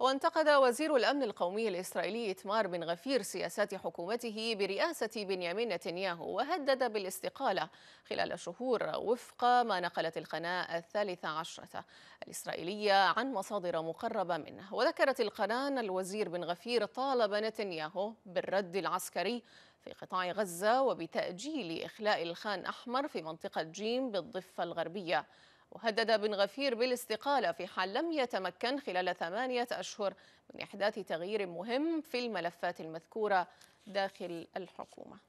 وانتقد وزير الأمن القومي الإسرائيلي إتمار بن غفير سياسات حكومته برئاسة بنيامين نتنياهو وهدد بالاستقالة خلال شهور وفق ما نقلت القناة الثالثة عشرة الإسرائيلية عن مصادر مقربة منه. وذكرت القناة أن الوزير بن غفير طالب نتنياهو بالرد العسكري في قطاع غزة وبتأجيل إخلاء الخان أحمر في منطقة جيم بالضفة الغربية. وهدد بن غفير بالاستقالة في حال لم يتمكن خلال ثمانية أشهر من إحداث تغيير مهم في الملفات المذكورة داخل الحكومة.